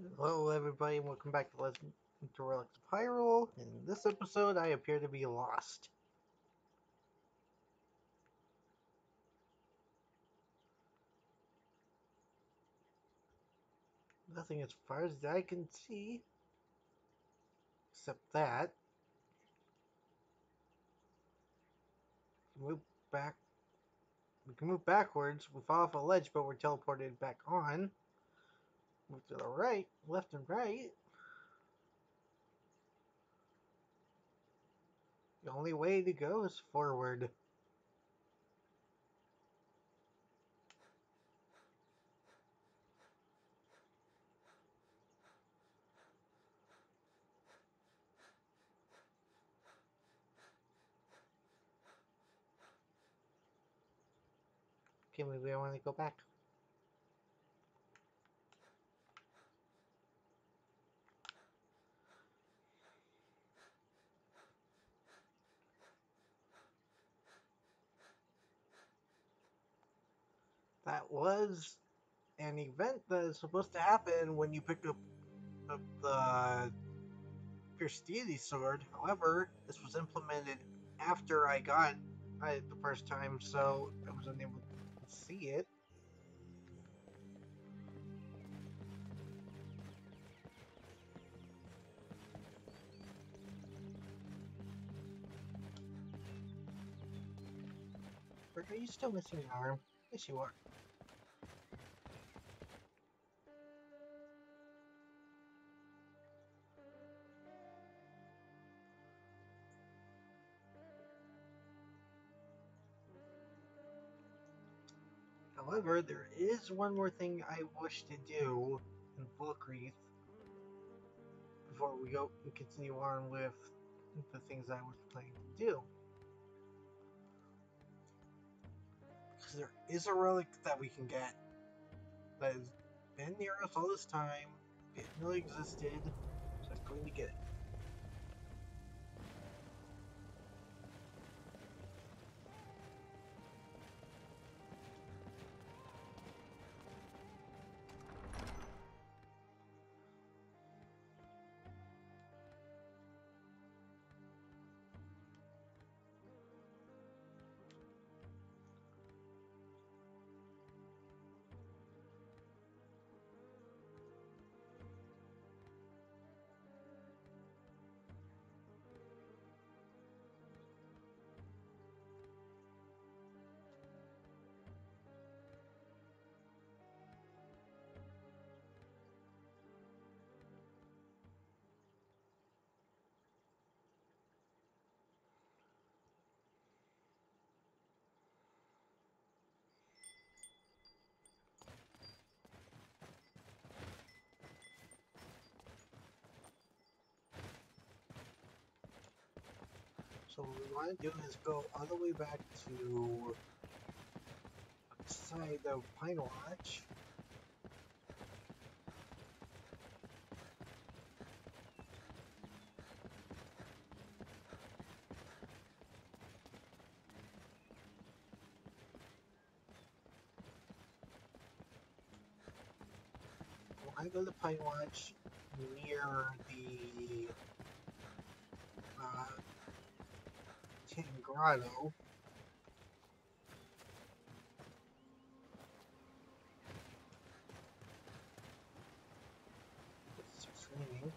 Hello, everybody, and welcome back to Legend to Relics of Hyrule. In this episode, I appear to be lost. Nothing as far as I can see, except that. Move back. We can move backwards. We fall off a ledge, but we're teleported back on. Move to the right, left, and right. The only way to go is forward. Okay, maybe I want to go back. Was an event that is supposed to happen when you pick up, the Pierce Sword. However, this was implemented after I got it the first time, so I was unable to see it. Are you still missing an arm? Yes, you are. However, there is one more thing I wish to do in Falkreath before we go and continue on with the things I was planning to do. Because there is a relic that we can get that has been near us all this time, didn't really existed, so I'm going to get it. So what we want to do is go all the way back to outside of Pinewatch. I go to Pinewatch near the uh, Tin Grotto. It's raining.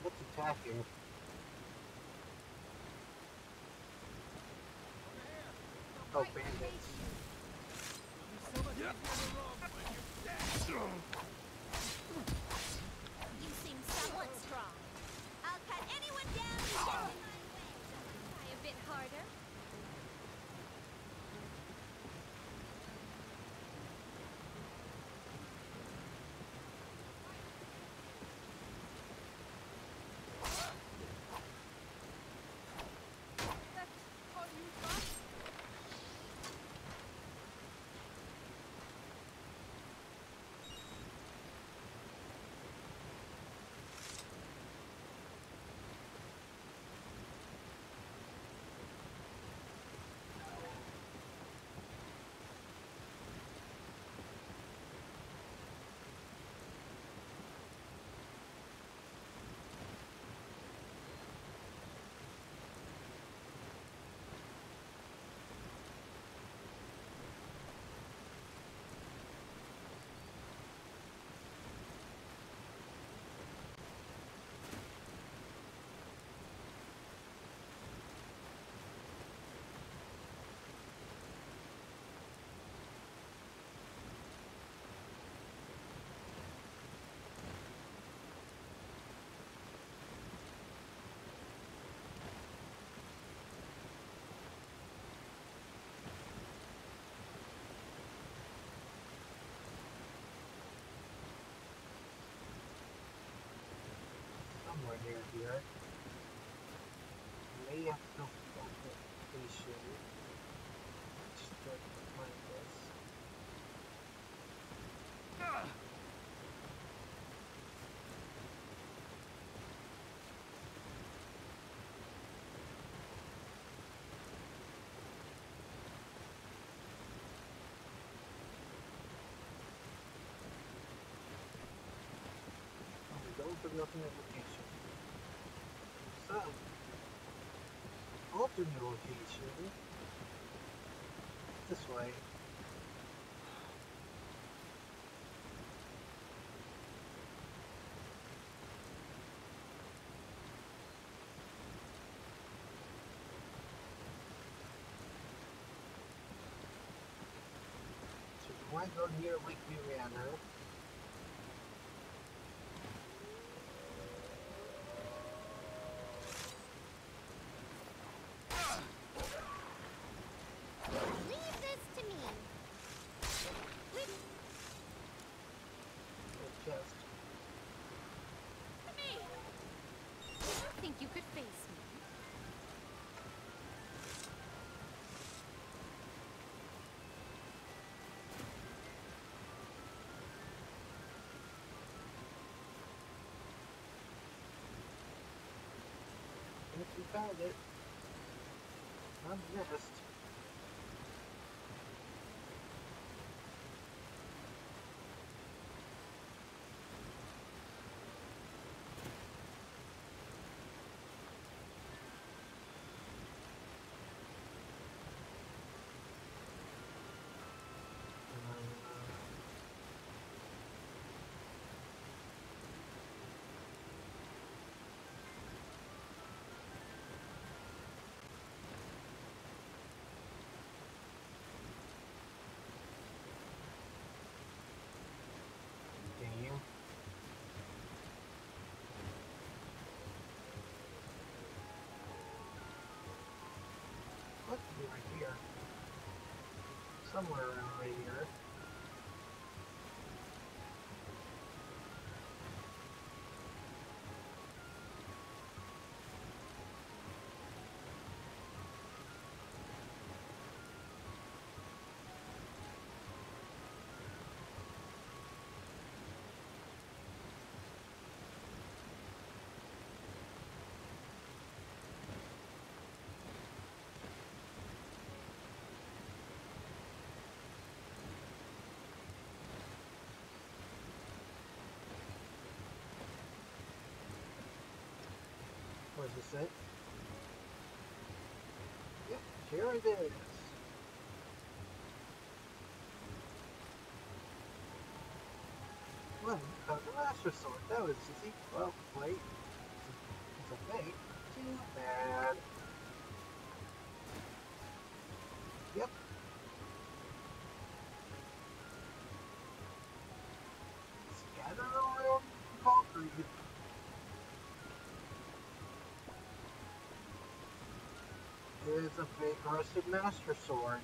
What's attacking? Oh, bandits. You have the location. Just to find this. Oh, we go to the alternate location. So, location. This way. So want to go near Lake Mariana. Leave this to me. Leave the chest. to me. You think you could face me? If you found it, I'm missed. Somewhere around right here. Here it is. Well, found the. That was easy. Well, wait. It's a fake. Too bad. Yep. Is a fake rusted master sword.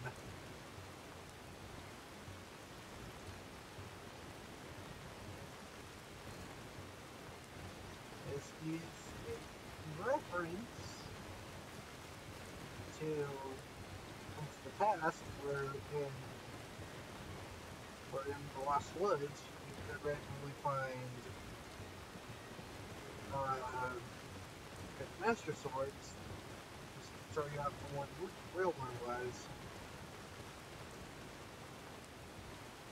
This is a reference to the past where in where in the Lost Woods you could randomly find uh, master swords show you out for the real one was.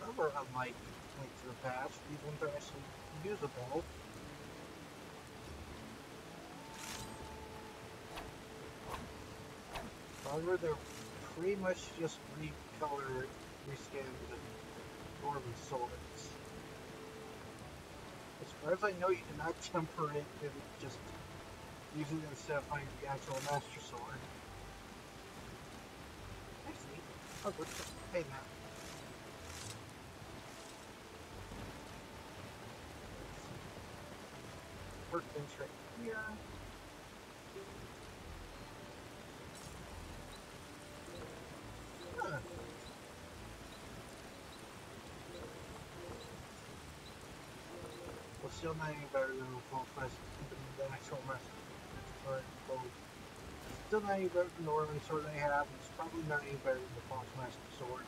However, unlike Link to the Past, these ones are actually usable. However, they're pretty much just recolored, reskinned Norman swords. As far as I know, you cannot temper it and just using it instead of finding the actual Master Sword. Actually, oh, let's just. Workbench right here. Huh. Well, still not any better than the full quest, the actual Master Gold. still not any better than the Northern sword they have. It's probably not any better than the False Master sword.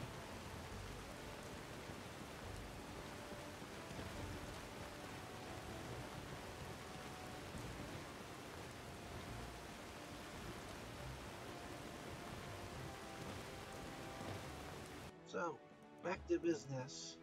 So, back to business.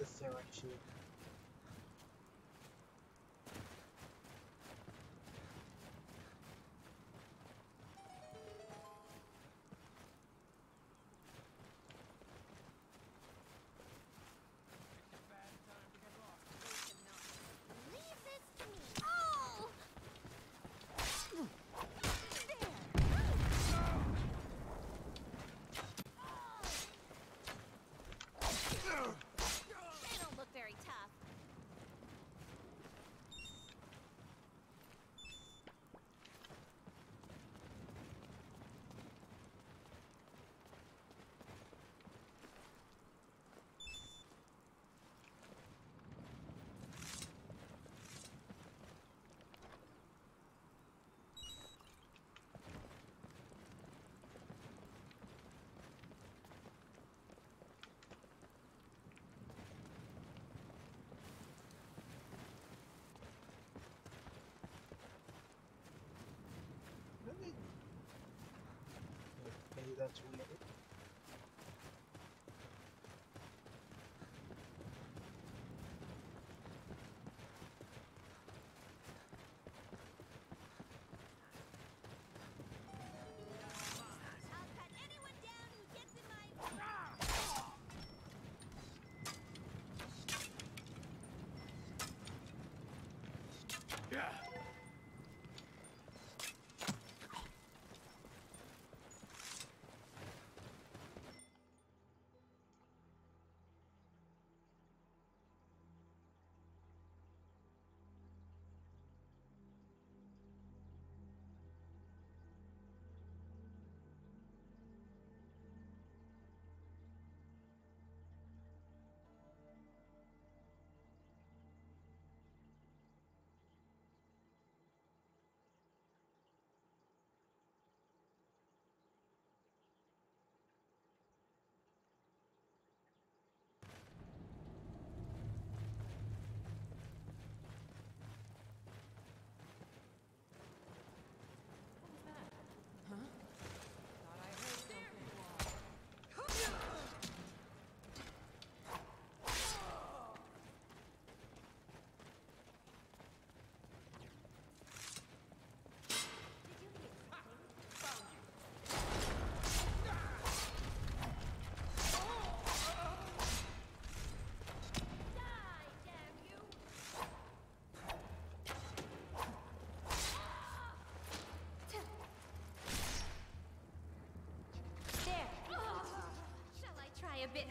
This direction. That's weird.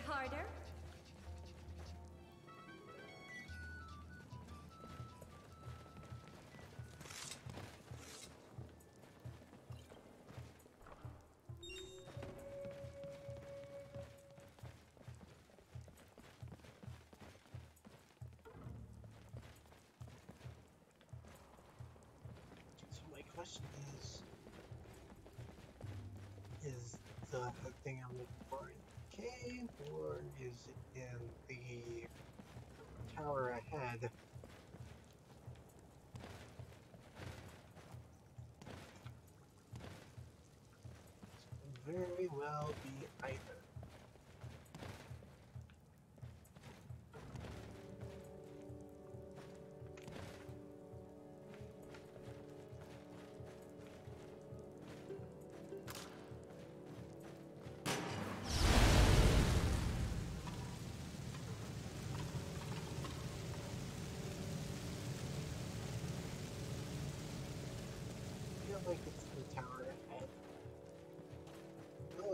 Harder. question is is the thing I'm looking for or is it in the tower ahead? Very well be either.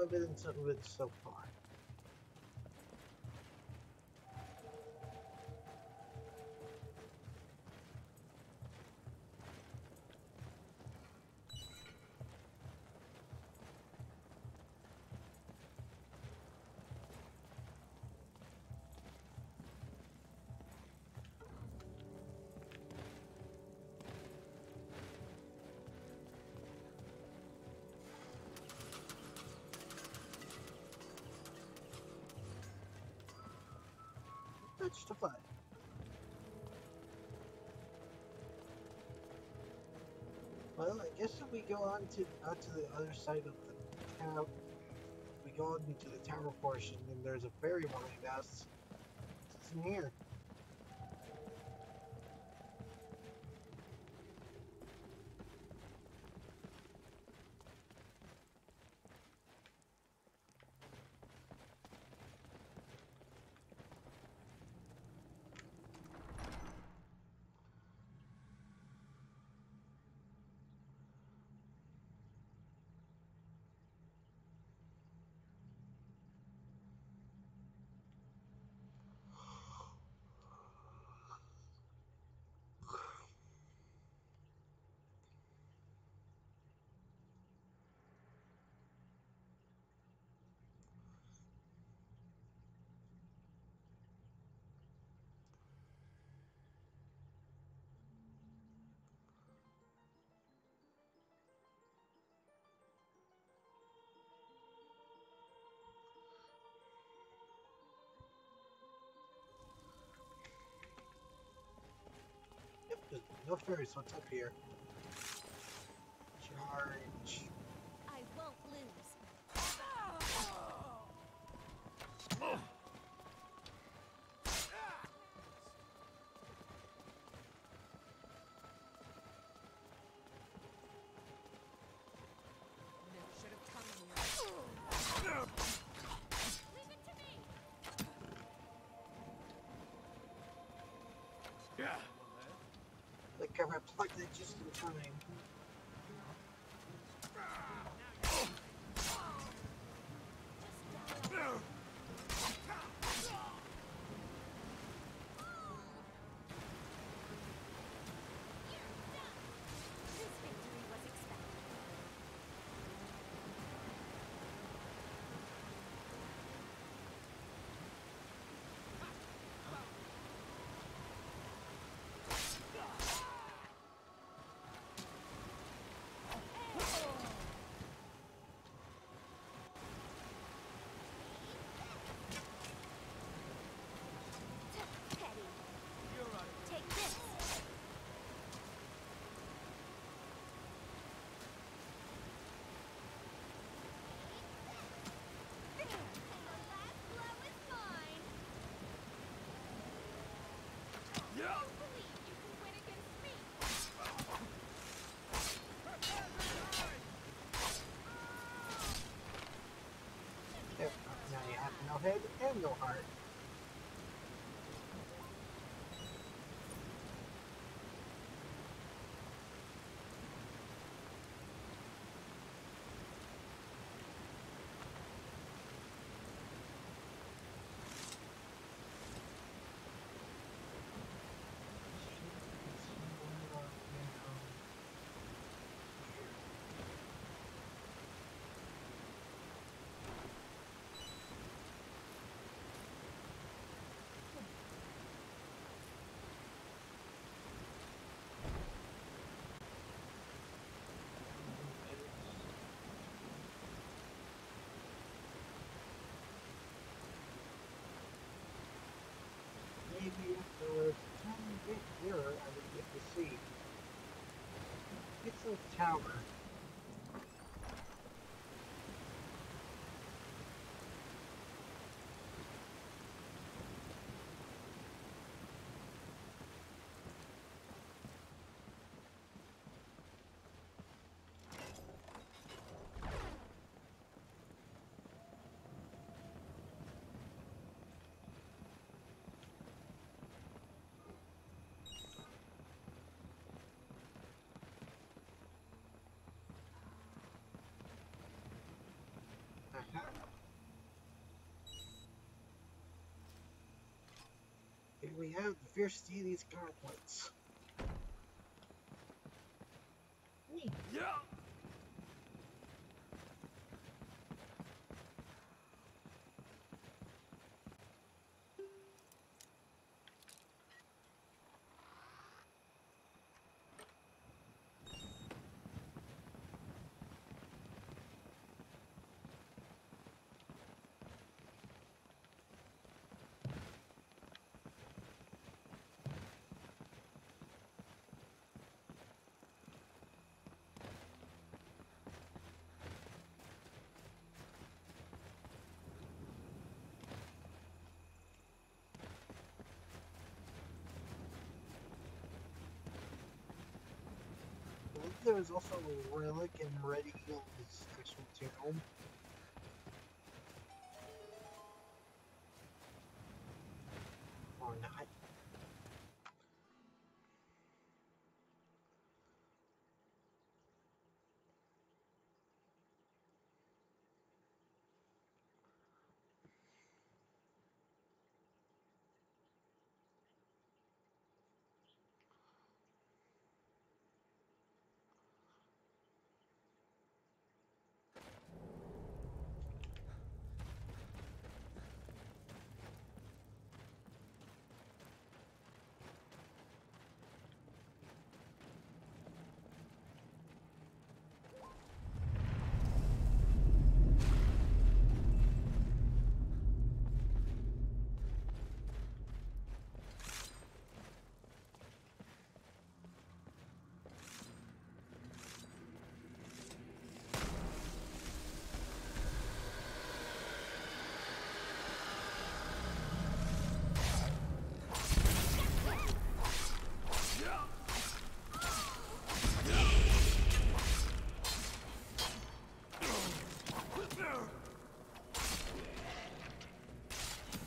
Of it so Touch to fly. Well, I guess if we go on to to the other side of the town, we go into the tower portion, and there's a fairy behind us. It's in no fairies. What's up here? Charge. I plugged it just in time. Just die. This victory was expected. Petty. You're right. Take this. And the last blow is mine. You believe you can win against me? There, now you have no head and no heart. Tower. Here we have the Fierce Deities gauntlets. Neat. I there was also a relic in Red Eagle's actual tomb. Or not.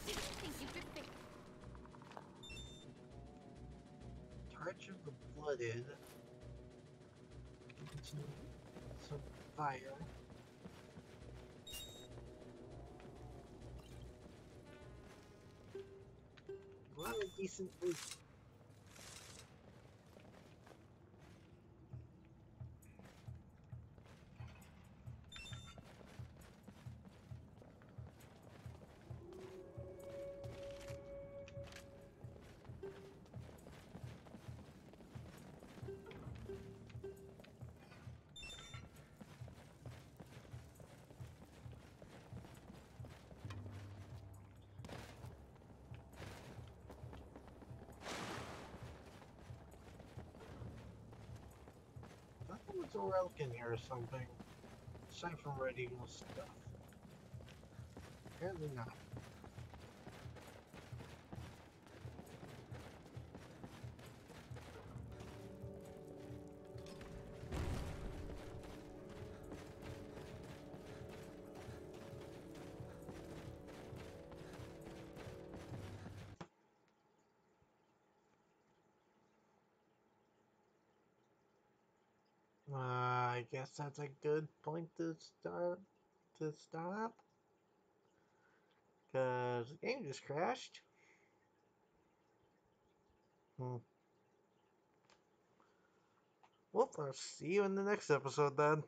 Think you could fix Torch of the Blooded. Some, fire. Of decent loot. A relic in here or something. Aside from Red Eagle stuff. Apparently not. Guess that's a good point to start to stop. Cause the game just crashed. Hmm. Well, I'll see you in the next episode then.